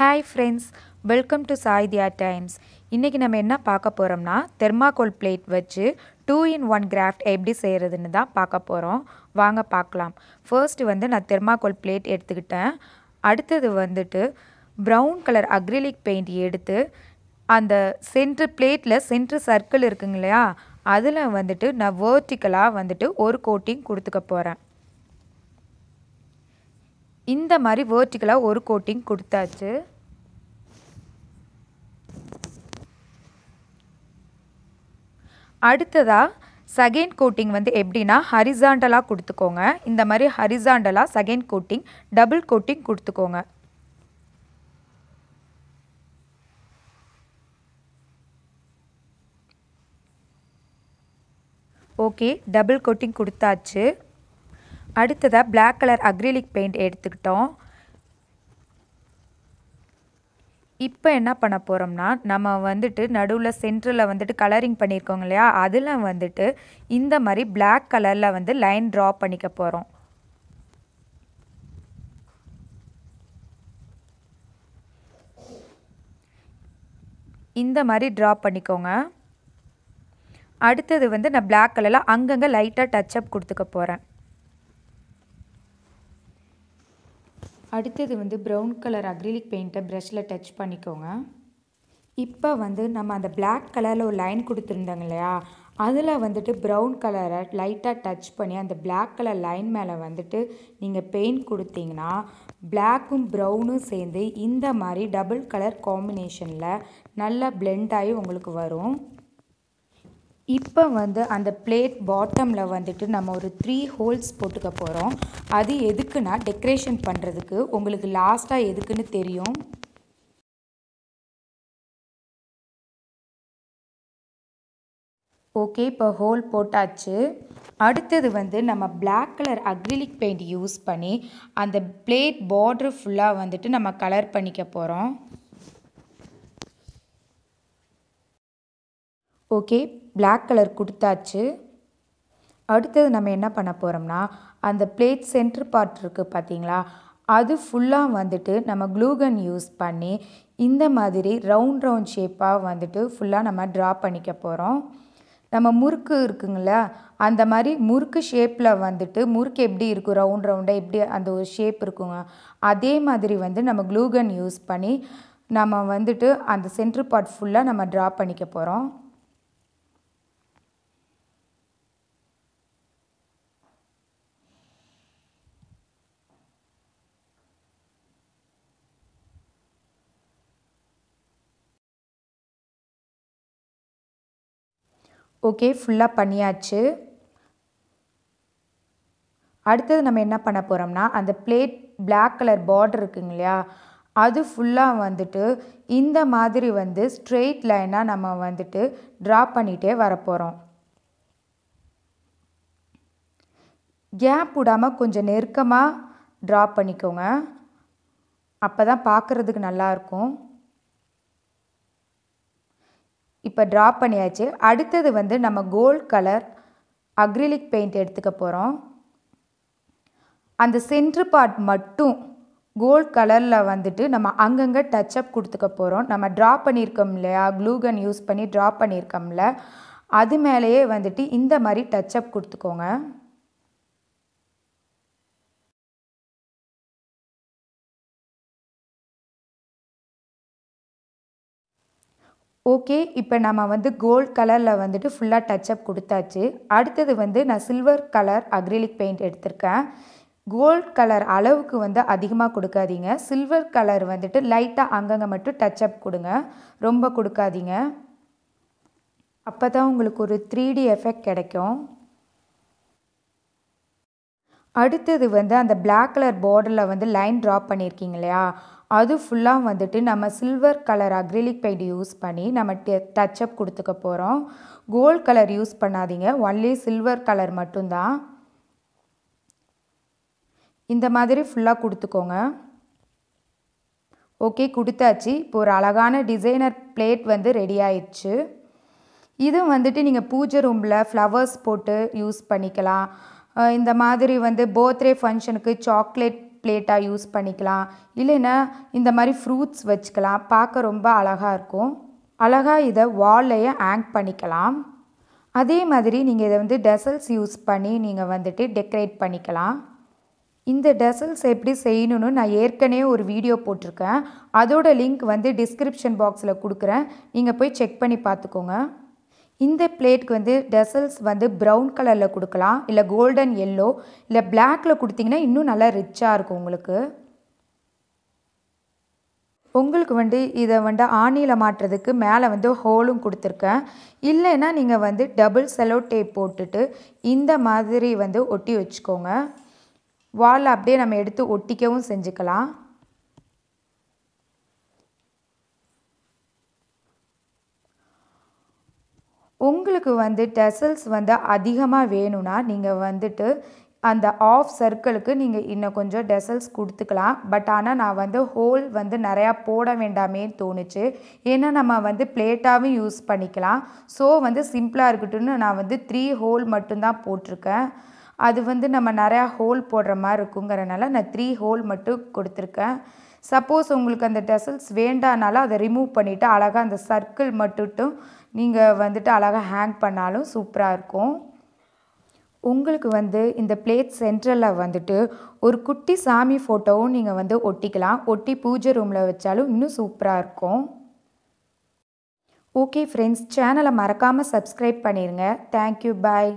Hi friends welcome to Saidhiya Times இன்றைக்கி நம்ம என்ன பார்க்க போகிறோம்னா தெர்மாகோல் பிளேட் வச்சு டூ இன் ஒன் கிராஃப்ட் எப்படி செய்கிறதுன்னு தான் பார்க்க போகிறோம் வாங்க பார்க்கலாம். ஃபர்ஸ்ட் வந்து நான் தெர்மாகோல் பிளேட் எடுத்துக்கிட்டேன். அடுத்தது வந்துட்டு ப்ரௌன் கலர் அக்ரிலிக் பெயிண்ட் எடுத்து அந்த சென்ட்ரு பிளேட்டில் சென்ட்ரு சர்க்கிள் இருக்குங்க இல்லையா? அதில் வந்துட்டு நான் வேர்ட்டிக்கலாக வந்துட்டு ஒரு கோட்டிங் கொடுத்துக்க போகிறேன் இந்த மாதிரி வேர்ட்டிக்கலாக ஒரு கோட்டிங் கொடுத்தாச்சு. அடுத்ததாக செகண்ட் கோட்டிங் வந்து எப்படின்னா ஹரிசாண்டலாக கொடுத்துக்கோங்க. இந்த மாதிரி ஹரிசாண்டலாக செகண்ட் கோட்டிங் டபுள் கோட்டிங் கொடுத்துக்கோங்க. ஓகே டபுள் கோட்டிங் கொடுத்தாச்சு. அடுத்ததாக பிளாக் கலர் அக்ரிலிக் பெயிண்ட் எடுத்துக்கிட்டோம். இப்போ என்ன பண்ண போகிறோம்னா நம்ம வந்துட்டு நடுவில் சென்டரில் வந்துட்டு கலரிங் பண்ணியிருக்கோங்க இல்லையா? அதில் வந்துட்டு இந்த மாதிரி பிளாக் கலரில் வந்து லைன் ட்ரா பண்ணிக்க போகிறோம் இந்த மாதிரி ட்ரா பண்ணிக்கோங்க. அடுத்தது வந்து நான் பிளாக் கலரில் அங்கங்கே லைட்டாக டச்சப் கொடுத்துக்க போகிறேன் அடுத்தது வந்து ப்ரௌன் கலர் அக்ரிலிக் பெயிண்ட்டை ப்ரஷில் டச் பண்ணிக்கோங்க. இப்போ வந்து நம்ம அந்த பிளாக் கலரில் ஒரு லைன் கொடுத்துருந்தாங்க இல்லையா? அதில் வந்துட்டு ப்ரௌன் கலரை லைட்டாக டச் பண்ணி அந்த பிளாக் கலர் லைன் மேலே வந்துட்டு நீங்கள் பெயிண்ட் கொடுத்தீங்கன்னா பிளாக்கும் ப்ரௌனும் சேர்ந்து இந்த மாதிரி டபுள் கலர் காம்பினேஷனில் நல்லா பிளெண்ட் ஆகி உங்களுக்கு வரும். இப்போ வந்து அந்த பிளேட் பாட்டமில் வந்துட்டு நம்ம ஒரு த்ரீ ஹோல்ஸ் போட்டுக்க போகிறோம் அது எதுக்குன்னா டெக்கரேஷன் பண்ணுறதுக்கு உங்களுக்கு லாஸ்ட்டாக எதுக்குன்னு தெரியும்? ஓகே இப்போ ஹோல் போட்டாச்சு. அடுத்தது வந்து நம்ம black colour acrylic paint use பண்ணி அந்த பிளேட் பார்ட்ரு ஃபுல்லாக வந்துட்டு நம்ம கலர் பண்ணிக்க போகிறோம் ஓகே பிளாக் கலர் கொடுத்தாச்சு. அடுத்தது நம்ம என்ன பண்ண போகிறோம்னா அந்த பிளேட் சென்ட்ரு பார்ட் இருக்குது பார்த்தீங்களா அது ஃபுல்லாக வந்துட்டு நம்ம க்ளூகன் யூஸ் பண்ணி இந்த மாதிரி ரவுண்ட் ரவுண்ட் ஷேப்பாக வந்துட்டு ஃபுல்லாக நம்ம ட்ரா பண்ணிக்க போகிறோம் நம்ம முறுக்கு இருக்குங்களா அந்த மாதிரி முறுக்கு ஷேப்பில் வந்துட்டு முறுக்கு எப்படி இருக்கும்? ரவுண்ட் ரவுண்டாக எப்படி அந்த ஒரு ஷேப் இருக்குங்க? அதே மாதிரி வந்து நம்ம க்ளூகன் யூஸ் பண்ணி நம்ம வந்துட்டு அந்த சென்ட்ரு பார்ட் ஃபுல்லாக நம்ம ட்ரா பண்ணிக்க போகிறோம் ஓகே ஃபுல்லாக பண்ணியாச்சு. அடுத்தது நம்ம என்ன பண்ண போகிறோம்னா அந்த பிளேட் பிளாக் கலர் பார்டர் இருக்குங்க இல்லையா? அது ஃபுல்லாக வந்துட்டு இந்த மாதிரி வந்து ஸ்ட்ரெயிட் லைனாக நம்ம வந்துட்டு ட்ரா பண்ணிகிட்டே வரப்போகிறோம் கேப் விடாமல் கொஞ்சம் நெருக்கமாக ட்ரா பண்ணிக்கோங்க. அப்போ தான் பார்க்குறதுக்கு நல்லாயிருக்கும் இப்போ ட்ரா பண்ணியாச்சு. அடுத்தது வந்து நம்ம கோல்ட் கலர் அக்ரிலிக் பெயிண்ட் எடுத்துக்க போகிறோம் அந்த சென்ட்ரு பார்ட் மட்டும் கோல்ட் கலரில் வந்துட்டு நம்ம அங்கங்கே டச்சப் கொடுத்துக்க போகிறோம் நம்ம ட்ரா பண்ணியிருக்கோம் இல்லையா? க்ளூகன் யூஸ் பண்ணி ட்ரா பண்ணியிருக்கோம்ல. அது மேலேயே வந்துட்டு இந்த மாதிரி டச்சப் கொடுத்துக்கோங்க. ஓகே இப்போ நம்ம வந்து கோல்ட் கலரில் வந்துட்டு ஃபுல்லாக டச்சப் கொடுத்தாச்சு. அடுத்தது வந்து நான் சில்வர் கலர் அக்ரிலிக் பெயிண்ட் எடுத்திருக்கேன். கோல்ட் கலர் அளவுக்கு வந்து அதிகமாக கொடுக்காதீங்க. சில்வர் கலர் வந்துட்டு லைட்டாக அங்கங்கே மட்டும் டச்சப் கொடுங்க. ரொம்ப கொடுக்காதீங்க. அப்போ தான் உங்களுக்கு ஒரு த்ரீ டி எஃபெக்ட் கிடைக்கும். அடுத்தது வந்து அந்த பிளாக் கலர் பார்டரில் வந்து லைன் ட்ரா பண்ணியிருக்கீங்க இல்லையா? அது ஃபுல்லாக வந்துட்டு நம்ம silver colour acrylic paint use பண்ணி நம்ம டச்சப் கொடுத்துக்க போகிறோம் கோல்ட் கலர் யூஸ் பண்ணாதீங்க. ஒன்லி சில்வர் கலர் மட்டும்தான். இந்த மாதிரி ஃபுல்லாக கொடுத்துக்கோங்க. ஓகே கொடுத்தாச்சு. இப்போ ஒரு அழகான டிசைனர் பிளேட் வந்து ரெடி ஆயிடுச்சு. இது வந்துட்டு நீங்கள் பூஜை ரூமில் ஃப்ளவர்ஸ் போட்டு யூஸ் பண்ணிக்கலாம். இந்த மாதிரி வந்து பர்த்டே ஃபங்க்ஷனுக்கு சாக்லேட் பிளேட்டாக யூஸ் பண்ணிக்கலாம். இல்லைன்னா இந்த மாதிரி ஃப்ரூட்ஸ் வச்சுக்கலாம். பார்க்க ரொம்ப அழகாக இருக்கும். அழகாக இதை வால்லையே ஹேங் பண்ணிக்கலாம். அதே மாதிரி நீங்கள் இதை வந்து டெசல்ஸ் யூஸ் பண்ணி நீங்கள் வந்துட்டு டெக்கரேட் பண்ணிக்கலாம். இந்த டெசல்ஸ் எப்படி செய்யணும்னு நான் ஏற்கனவே ஒரு வீடியோ போட்டிருக்கேன். அதோட லிங்க் வந்து டிஸ்கிரிப்ஷன் பாக்ஸில் கொடுக்குறேன். நீங்கள் போய் செக் பண்ணி பார்த்துக்கோங்க. இந்த பிளேட்க்கு வந்து டெசல்ஸ் வந்து ப்ரௌன் கலரில் கொடுக்கலாம். இல்லை கோல்டன் எல்லோ இல்லை பிளாக்கில் கொடுத்தீங்கன்னா இன்னும் நல்லா ரிச்சாக இருக்கும் உங்களுக்கு. உங்களுக்கு வந்து இதை வந்து ஆணியில் மாட்டுறதுக்கு மேலே வந்து ஹோலும் கொடுத்துருக்கேன். இல்லைன்னா நீங்கள் வந்து டபுள் செலோ டேப் போட்டுட்டு இந்த மாதிரி வந்து ஒட்டி வச்சுக்கோங்க. வாலில் அப்படியே நம்ம எடுத்து ஒட்டிக்கவும் செஞ்சுக்கலாம். உங்களுக்கு வந்து டெசல்ஸ் வந்து அதிகமாக வேணும்னா நீங்கள் வந்துட்டு அந்த ஆஃப் சர்க்கிளுக்கு நீங்கள் இன்னும் கொஞ்சம் டெசல்ஸ் கொடுத்துக்கலாம். பட் ஆனால் நான் வந்து ஹோல் வந்து நிறையா போட வேண்டாமேன்னு தோணுச்சு. ஏன்னா நம்ம வந்து பிளேட்டாகவும் யூஸ் பண்ணிக்கலாம். ஸோ வந்து சிம்பிளாக இருக்கட்டும்னு நான் வந்து த்ரீ ஹோல் மட்டும்தான் போட்டிருக்கேன். அது வந்து நம்ம நிறையா ஹோல் போடுற மாதிரி இருக்குங்கிறனால நான் த்ரீ ஹோல் மட்டும் கொடுத்துருக்கேன். சப்போஸ் உங்களுக்கு அந்த டெசல்ஸ் வேண்டானாலும் அதை ரிமூவ் பண்ணிவிட்டு அழகாக அந்த சர்க்கிள் மட்டும் நீங்கள் வந்துட்டு அழகாக ஹேங் பண்ணாலும் சூப்பராக இருக்கும். உங்களுக்கு வந்து இந்த பிளேட் சென்ட்ரலில் வந்துட்டு ஒரு குட்டி சாமி ஃபோட்டோவும் நீங்கள் வந்து ஒட்டிக்கலாம். ஒட்டி பூஜை ரூமில் வச்சாலும் இன்னும் சூப்பராக இருக்கும். ஓகே ஃப்ரெண்ட்ஸ் சேனலை மறக்காமல் சப்ஸ்கிரைப் பண்ணிடுங்க தேங்க்யூ பாய்